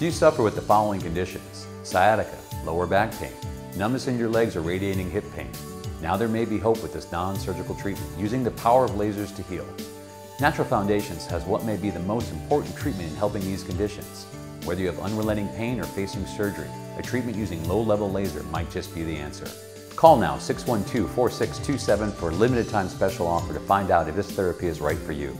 Do you suffer with the following conditions? Sciatica, lower back pain, numbness in your legs or radiating hip pain? Now there may be hope with this non-surgical treatment using the power of lasers to heal. Natural Foundations has what may be the most important treatment in helping these conditions. Whether you have unrelenting pain or facing surgery, a treatment using low-level laser might just be the answer. Call now 612-4627 for a limited time special offer to find out if this therapy is right for you.